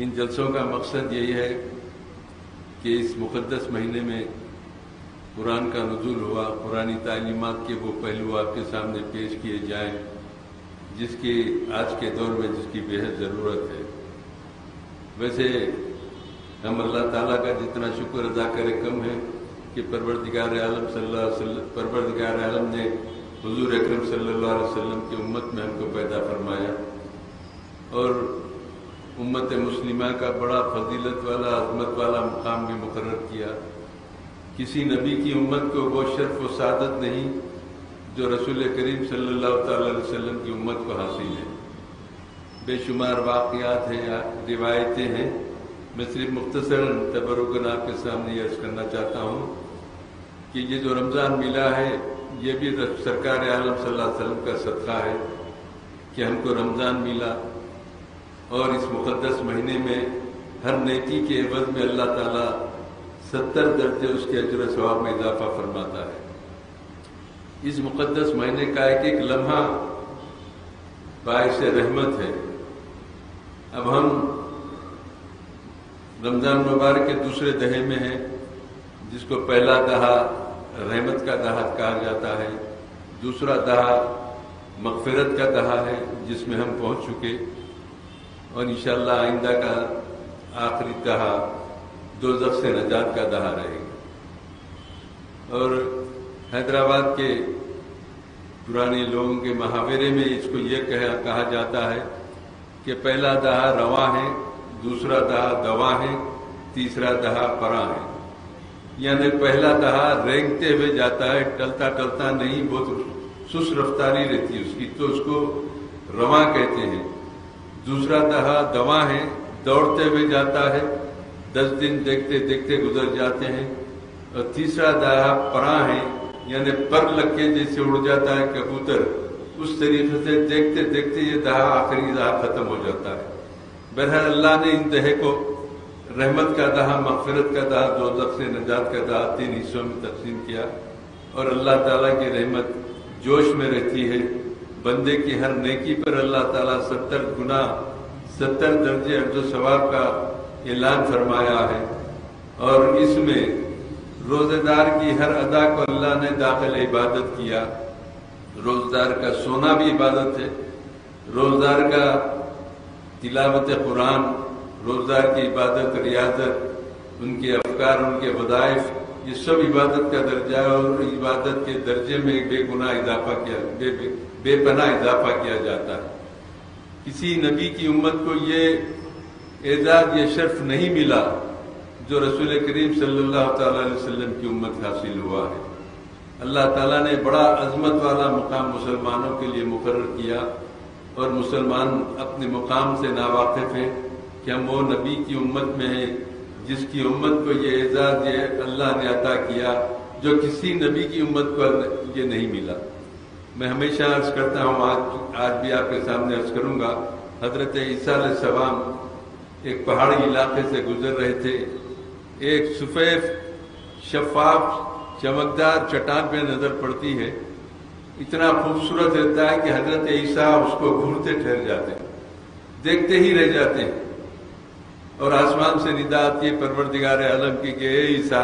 इन जलसों का मकसद यही है कि इस मुक़दस महीने में कुरान का नजूल हुआ पुरानी तालीमत के वो पहलू आपके सामने पेश किए जाएँ, जिसकी आज के दौर में जिसकी बेहद ज़रूरत है। वैसे हम अल्लाह ताला का जितना शुक्र अदा करें, कम है कि परवरदिगार आलम वसल्लम, परवरदिगार आलम ने हुजूर अकरम अलैहि वसल्लम की उम्मत में हमको पैदा फरमाया। और उम्मत मुस्लिमा का बड़ा फजीलत वाला, अजमत वाला मुकाम भी मुकर किया। किसी नबी की उम्मत को वो शर्फ व सादत नहीं जो रसूल करीम सल्लल्लाहु अलैहि की उम्मत को हासिल है। बेशुमार वाक़ात हैं रिवायतें हैं। मैं सिर्फ़ मुख्तसर तबरुकन आपके सामने अर्ज़ करना चाहता हूँ कि ये जो रमज़ान मिला है, ये भी सरकार आलम सल्लल्लाहु अलैहि वसल्लम का सदका है कि हमको रमज़ान मिला। और इस मुक़दस महीने में हर नेकी के एवज में अल्लाह ताला सत्तर दर्जे उसके अजर सवाब में इजाफा फरमाता है। इस मुक़दस महीने का एक एक लम्हा बायस रहमत है। अब हम रमज़ान मुबारक के दूसरे दहे में हैं, जिसको पहला दहा रहमत का दहा कहा जाता है। दूसरा दहा मगफरत का दहा है, जिसमें हम पहुँच चुके। और इंशाल्लाह आइंदा का आखिरी दहा दो से नजात का दहा रहेगा। और हैदराबाद के पुराने लोगों के मुहावरे में इसको ये कहा, कहा जाता है कि पहला दहा रवा है दूसरा दहा दवा है तीसरा दहा परा है। यानी पहला दहा रेंगते हुए जाता है टलता टलता नहीं बहुत सुस्त रफ्तारी रहती है उसकी। तो उसको रवा कहते हैं। दूसरा दहा दवा है, दौड़ते हुए जाता है, दस दिन देखते देखते गुजर जाते हैं। और तीसरा दहा परा है, यानी पर लग के जैसे उड़ जाता है कबूतर। उस तरीके से देखते देखते ये दहा आखिरी दहा खत्म हो जाता है। बहरहाल अल्लाह ने इन दहे को रहमत का दहा, मगफरत का दहा दो से नजात का दहा, तीन हिस्सों में तकसीम किया। और अल्लाह ताला की रहमत जोश में रहती है। बंदे की हर नेकी पर अल्लाह ताला सत्तर गुना, सत्तर दर्जे अर्ज़ सवाब का ऐलान फरमाया है। और इसमें रोजेदार की हर अदा को अल्लाह ने दाखिल इबादत किया। रोजदार का सोना भी इबादत है। रोजदार का तिलावत कुरान, रोजदार की इबादत रियाजत उनके अफकार, उनके वदाइफ ये सब इबादत का दर्जा है और इबादत के दर्जे में बेगुना इजाफा किया बे, बे, बेपना इजाफा किया जाता है। किसी नबी की उम्मत को ये एजाज ये शर्फ नहीं मिला जो रसूल करीम सल्लल्लाहु अलैहि वसल्लम की उम्मत हासिल हुआ है। अल्लाह ताला ने बड़ा अजमत वाला मुकाम मुसलमानों के लिए मुकर किया और मुसलमान अपने मुकाम से नावाकिफ हैं कि हम वो नबी की उम्मत में हैं जिसकी उम्मत को ये एजाज ये अल्लाह ने अता किया, जो किसी नबी की उम्मत को ये नहीं मिला। मैं हमेशा अर्ज़ करता हूँ, आज आज भी आपके सामने अर्ज़ करूँगा, हज़रत ईसा सवाम एक पहाड़ी इलाके से गुजर रहे थे। एक सफ़ेद शफाफ चमकदार चट्टान पे नज़र पड़ती है। इतना खूबसूरत रहता है कि हज़रत ईसा उसको घूरते ठहर जाते हैं, देखते ही रह जाते हैं। और आसमान से निदा आती है परवरदिगार आलम की कि ईसा,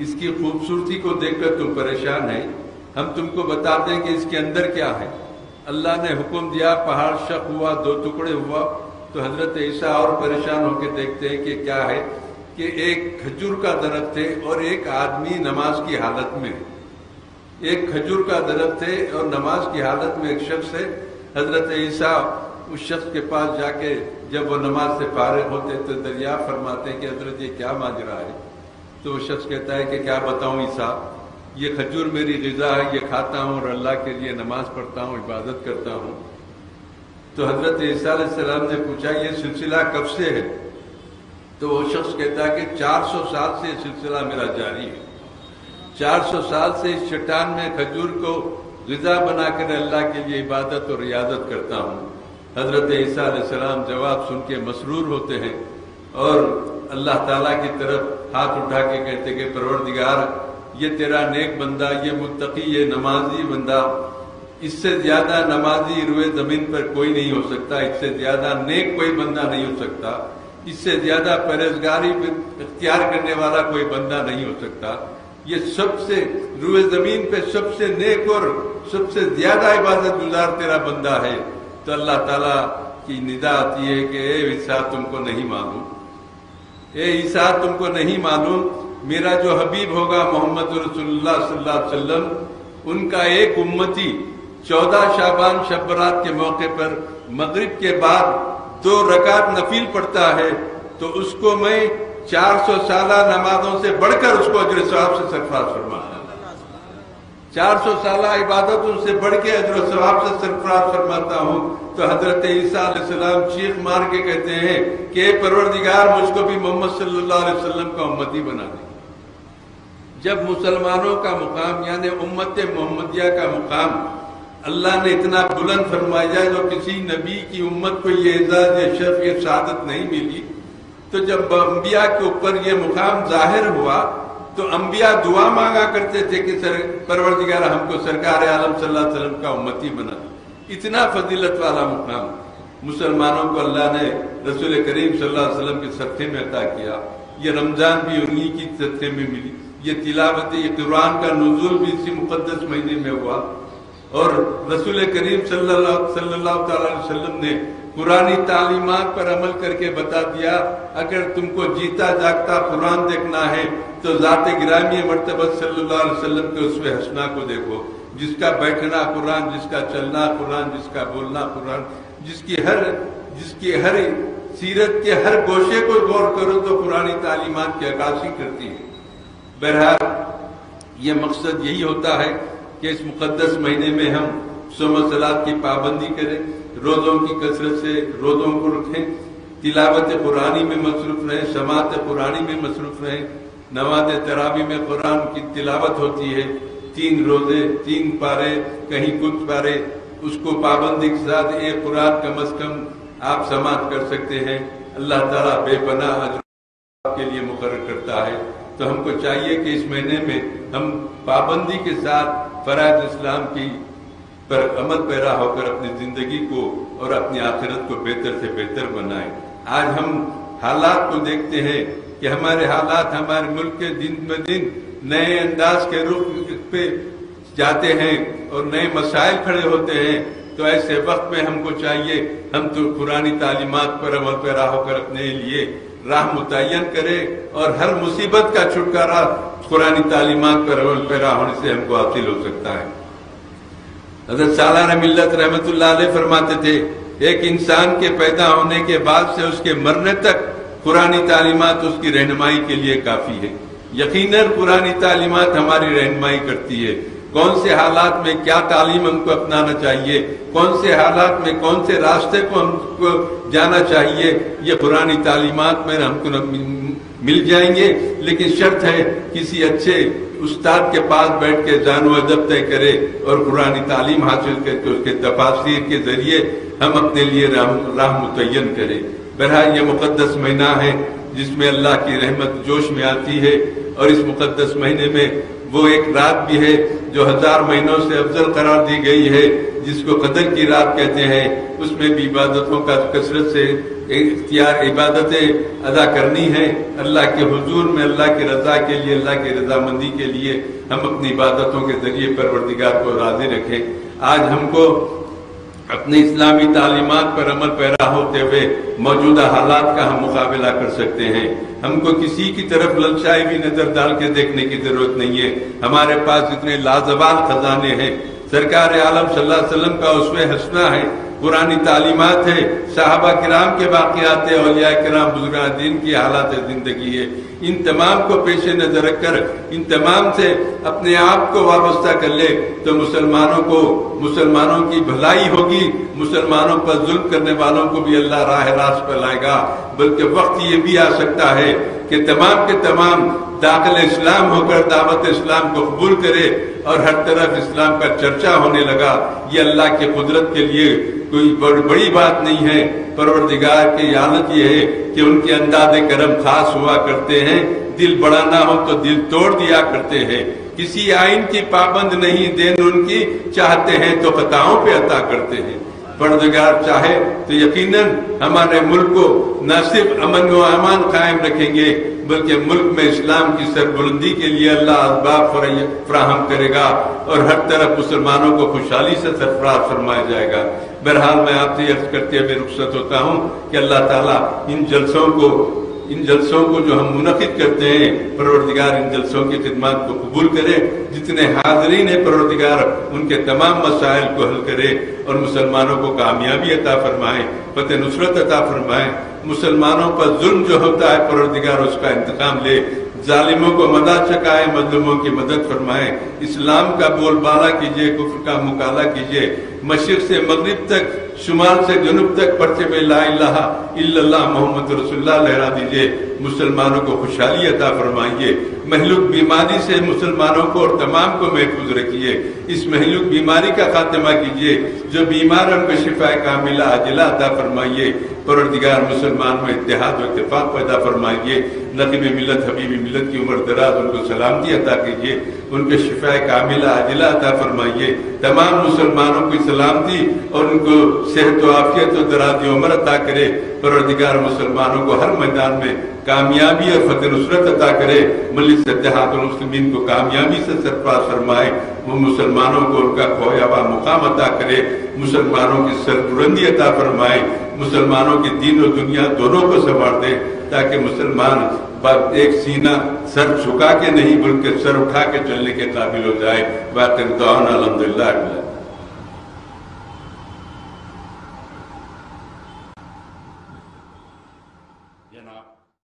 इसकी खूबसूरती को देखकर तुम परेशान है। हम तुमको बताते हैं कि इसके अंदर क्या है। अल्लाह ने हुक्म दिया, पहाड़ शक हुआ, दो टुकड़े हुआ। तो हज़रत ईसा और परेशान होकर देखते हैं कि क्या है कि एक खजूर का दरख्त है और एक आदमी नमाज़ की हालत में। एक खजूर का दरख्त है और नमाज़ की हालत में एक शख्स है। हज़रत ईसा उस शख्स के पास जाके जब वो नमाज़ से फारग होते तो दरिया फरमाते कि हज़रत, ये क्या माजरा है? तो वो शख्स कहता है कि क्या बताऊँ ईसा? ये खजूर मेरी गजा है, ये खाता हूँ और अल्लाह के लिए नमाज़ पढ़ता हूँ, इबादत करता हूँ। तो हज़रत ईसा ने पूछा, ये सिलसिला कब से है? तो वो शख्स कहता है कि 400 साल से सिलसिला मेरा जारी है। 400 साल से इस चट्टान में खजूर को गजा बनाकर अल्लाह के लिए इबादत और रियादत करता हूँ। हज़रत ईसा जवाब सुन के मसरूर होते हैं और अल्लाह ताला की तरफ़ हाथ उठा के कहते कि परवरदिगार, ये तेरा नेक बंदा, ये मुतकी ये नमाजी बंदा, इससे ज़्यादा नमाजी रुए ज़मीन पर कोई नहीं हो सकता, इससे ज़्यादा नेक कोई बंदा नहीं हो सकता, इससे ज़्यादा परहेजगारी इख्तियार करने वाला कोई बंदा नहीं हो सकता। ये सबसे रुए ज़मीन पे सबसे नेक और सबसे ज़्यादा इबादत गुजार तेरा बंदा है। तो अल्लाह ताला की निदा आती है कि, ए ईसा, तुमको नहीं मालूम। ए ईसा, तुमको नहीं मालूम, मेरा जो हबीब होगा मोहम्मद रसुल्ला वसल्लम, उनका एक उम्मती चौदह शाबान शबरात के मौके पर मगरिब के बाद दो रकात नफील पड़ता है तो उसको मैं 400 साल नमाजों से बढ़कर उसको अजर सवाब से सरफराज फरमाता चार सौ साल इबादतों से बढ़ के अजर सवाब से सरफराज फरमाता हूँ। तो हज़रत ईसा चीख मार के कहते हैं कि परवरदिगार, मुझको भी मोहम्मद सल्लल्लाहु का उम्मती बना दे। जब मुसलमानों का मुकाम, यानी उम्मत मोहम्मदिया का मुकाम, अल्लाह ने इतना बुलंद फरमाया जो किसी नबी की उम्मत को ये एजाज, या शर्फ, ये शहादत नहीं मिली तो जब अम्बिया के ऊपर ये मुकाम ज़ाहिर हुआ तो अम्बिया दुआ मांगा करते थे कि सर, परवरदिगार, हमको सरकार आलम सल्लल्लाहु अलैहि वसल्लम का उम्मती बना इतना फजीलत वाला मुकाम। मुसलमानों को अल्लाह ने रसूल करीम सल्लल्लाहु अलैहि वसल्लम के सत्ते में अता किया। ये रमज़ान भी उन्हीं की सत्ते में मिली। ये तिलावत ये कुरान का नजूल भी इसी मुकदस महीने में हुआ। और रसूल करीम सल्लल्लाहु अलैहि वसल्लम ने पुरानी तालीमत पर अमल करके बता दिया, अगर तुमको जीता जागता कुरान देखना है तो जात गिरामी अलैहि वसल्लम के उसमें हंसना को देखो, जिसका बैठना कुरान, जिसका चलना कुरान, जिसका बोलना कुरान, जिसकी हर जिसकी हर सीरत के हर गोशे को गौर करो तो पुरानी तालीमत की अकाशी करती है। बहरहाल ये मकसद यही होता है कि इस मुकदस महीने में हम सोम सलाद की पाबंदी करें, रोजों की कसरत से रोजों को रखें तिलावत पुरानी में मसरूफ रहें समात पुरानी में मसरूफ रहें नमाज़ तरावी में कुरान की तिलावत होती है। तीन रोज़े, तीन पारे, कहीं कुछ पारे, उसको पाबंदी के साथ एक कुरान कम अज कम आप समाप्त कर सकते हैं। अल्लाह ताला बेपना के लिए मुकर करता है। तो हमको चाहिए कि इस महीने में हम पाबंदी के साथ फराज इस्लाम की पर अमल पैरा होकर अपनी ज़िंदगी को और अपनी आखिरत को बेहतर से बेहतर बनाए। आज हम हालात को देखते हैं। कि हमारे हालात, हमारे मुल्क के दिन ब दिन नए अंदाज के रूप पे जाते हैं और नए मसाइल खड़े होते हैं तो ऐसे वक्त में हमको चाहिए, हम तो पुरानी तालीमत पर अमल पैरा होकर अपने लिए राह मुतन करे और हर मुसीबत का छुटकारा पुरानी तालीमत पर अमल पैरा होने से हमको हासिल हो सकता है। हज़रत सालाना मिल्लत रहमत फरमाते थे, एक इंसान के पैदा होने के बाद से उसके मरने तक पुरानी तालीमत उसकी रहनमाई के लिए काफ़ी है। यकीन पुरानी तालीमत हमारी रहनमाई करती है। कौन से हालात में क्या तालीम हमको अपनाना चाहिए? कौन से हालात में कौन से रास्ते को हमको जाना चाहिए? ये पुरानी तालीमत में हमको मिल जाएँगे, लेकिन शर्त है किसी अच्छे उस्ताद के पास बैठ के जानो अदब तय करे और पुरानी तालीम हासिल करके उसके तफासिर के ज़रिए हम अपने लिए राह मुतन करें। बहरहाल ये मुकदस महीना है, जिसमें अल्लाह की रहमत जोश में आती है, और इस मुकदस महीने में वो एक रात भी है, जो हज़ार महीनों से अफजल करार दी गई है, जिसको कदर की रात कहते हैं। उसमें भी इबादतों का कसरत से इख्तियार, इबादतें अदा करनी है। अल्लाह के हजूर में अल्लाह की रजा के लिए, अल्लाह की रजामंदी के लिए हम अपनी इबादतों के ज़रिए परवरदिगार को राज़ी रखें। आज हमको अपनी इस्लामी तालीमत पर अमल पैरा होते हुए मौजूदा हालात का हम मुकाबला कर सकते हैं। हमको किसी की तरफ़ ललचाई भी नज़र डाल के देखने की ज़रूरत नहीं है। हमारे पास इतने लाजवाब खजाने हैं सरकार आलम वसल्लम का उसमें हंसना है, पुरानी तालीमत है, साहबा कराम के वाकयात है अलिया कराम बुज़ुर्ग दिन की हालात ज़िंदगी है। इन तमाम को पेश नज़र रखकर, इन तमाम से अपने आप को वाबस्ता कर ले तो मुसलमानों को, मुसलमानों की भलाई होगी, मुसलमानों पर जुल्म करने वालों को भी अल्लाह राह रास पर लाएगा। बल्कि वक्त ये भी आ सकता है कि तमाम के तमाम दाखिल इस्लाम होकर दावत इस्लाम को कबूल करे और हर तरफ़ इस्लाम का चर्चा होने लगा। ये अल्लाह के कुदरत के लिए कोई बड़, बड़ी बात नहीं है। परवरदिगार की हालत ये है कि उनके अंदाज करम खास हुआ करते हैं। दिल बड़ा ना हो तो दिल तोड़ दिया करते हैं। किसी आइन की पाबंद नहीं देन उनकी चाहते हैं तो खताओं पे अता करते हैं। परदगार चाहे तो यकीनन हमारे मुल्क को न सिर्फ़ अमन व अमान कायम रखेंगे, बल्कि मुल्क में इस्लाम की सरबुलंदी के लिए अल्लाह असबाब फ्राहम करेगा और हर तरफ़ मुसलमानों को खुशहाली से सरफराज फरमाया जाएगा। बहरहाल मैं आपसे अर्ज़ करते हुए रुख्सत होता हूँ कि अल्लाह ताला इन जलसों को इन जलसों को जो हम मुनद करते हैं, परवरदिगार इन जलसों की खिदमत को कबूल करे, जितने हाजरीन है परवरदिगार, उनके तमाम मसाइल को हल करे और मुसलमानों को कामयाबी अता फरमाए, फतेह नुसरत अता फरमाए। मुसलमानों पर जुल्म जो होता है, परवरदिगार उसका इंतकाम ले जालिमों को मदा चकाए, मजलूमों की मदद फरमाए। इस्लाम का बोलबाला कीजिए, कुफर का मुकाला कीजिए। मशरक से मगरब तक, शुमाल से जुनूब तक पर्चे में ला इला मोहम्मद रसुल्ला लहरा दीजिए। मुसलमानों को खुशहाली अता फरमाइए। महलूक बीमारी से मुसलमानों को और तमाम को महफूज रखिए। इस महलूक बीमारी का खात्मा कीजिए, जो बीमार उनको शिफा कामिला अजिला अता फरमाइए। परदिगार मुसलमान में इतिहाद व इतफाक पैदा फरमाइए। नकीब मिलत, हबीबी मिलत की उम्र दराज, उनको सलामती अता कीजिए। उनके शिफा कामिला अजिला अता फरमाइए। तमाम मुसलमानों की सलामती और उनको सेहत आफियत और दराजी उम्र अता करे परदिगार मुसलमानों को हर मैदान में कामयाबी और फतेह नुसरत अता करे, मलिक सत्यात मुस्लिमीन को कामयाबी से सरफराज फरमाए, वो मुसलमानों को उनका खोया हुआ मुकाम अता करे, मुसलमानों की सरबुलंदी अता फरमाए, मुसलमानों की दीन और दुनिया दोनों को संवार दे। ताकि मुसलमान एक सीना सर झुका के नहीं, बल्कि सर उठा के चलने के काबिल हो जाए। वाकई अलहमदिल्ला